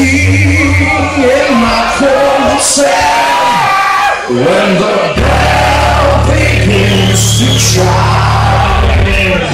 tea in my cold cell when the bell begins to chime.